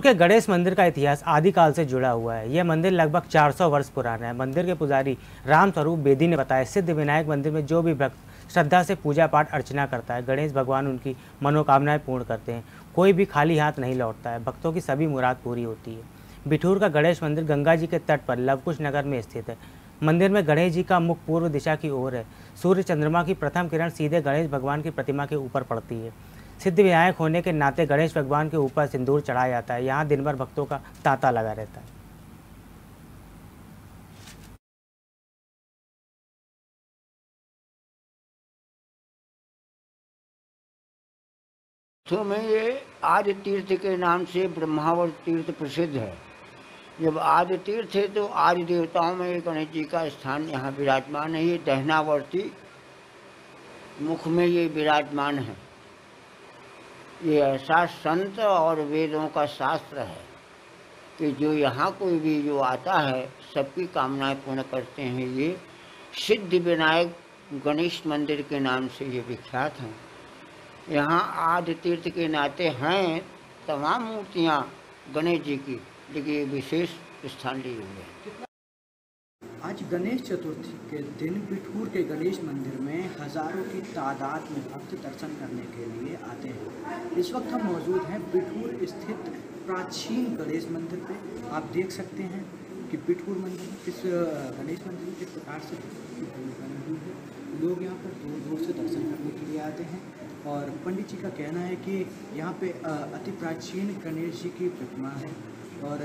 के गणेश मंदिर का इतिहास आदिकाल से जुड़ा हुआ है? यह मंदिर लगभग 400 वर्ष पुराना है। मंदिर के पुजारी राम स्वरूप बेदी ने बताया, सिद्ध विनायक मंदिर में जो भी भक्त श्रद्धा से पूजा पाठ अर्चना करता है, गणेश भगवान उनकी मनोकामनाएँ पूर्ण करते हैं। कोई भी खाली हाथ नहीं लौटता है। भक्तों की सभी मुराद पूरी होती है। बिठूर का गणेश मंदिर गंगा जी के तट पर लवकुश नगर में स्थित है। मंदिर में गणेश जी का मुख पूर्व दिशा की ओर है। सूर्य चंद्रमा की प्रथम किरण सीधे गणेश भगवान की प्रतिमा के ऊपर पड़ती है। सिद्ध विनायक होने के नाते गणेश भगवान के ऊपर सिंदूर चढ़ाया जाता है। यहाँ दिन भर भक्तों का तांता लगा रहता है। तो में ये आदि तीर्थ के नाम से ब्रह्मावर तीर्थ प्रसिद्ध है। जब आदि तीर्थ है तो आदि देवताओं में गणेश जी का स्थान यहाँ विराजमान है। ये दहनावर्ती मुख में ये विराजमान है। ये ऐसा संत और वेदों का शास्त्र है कि जो यहाँ कोई भी जो आता है, सबकी कामनाएँ पूर्ण करते हैं। ये सिद्ध विनायक गणेश मंदिर के नाम से ये विख्यात हैं। यहाँ आदि तीर्थ के नाते हैं, तमाम मूर्तियाँ गणेश जी की, लेकिन ये विशेष स्थान लिए हुए हैं। आज गणेश चतुर्थी के दिन बिठूर के गणेश मंदिर में हज़ारों की तादाद में भक्त दर्शन करने के लिए आते हैं। इस वक्त हम मौजूद हैं बिठूर स्थित प्राचीन गणेश मंदिर पे। आप देख सकते हैं कि बिठूर मंदिर किस गणेश मंदिर किस प्रकार से है लोग यहाँ पर दूर दूर से दर्शन करने के लिए आते हैं। और पंडित जी का कहना है कि यहाँ पे अति प्राचीन गणेश जी की प्रतिमा है। और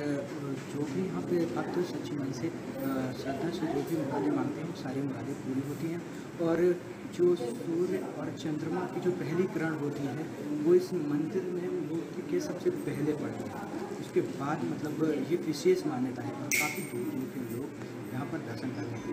जो भी यहाँ पे भक्त सच्ची मन से श्रद्धा से जो भी मुरादें मांगते हैं सारी मुरादें पूरी होती हैं। और जो सूर्य और चंद्रमा की जो पहली किरण होती है, वो इस मंदिर में मूर्ति के सबसे पहले पड़ती है। उसके बाद मतलब ये विशेष मान्यता है, और काफ़ी दूर दूर के लोग यहाँ पर दर्शन करने के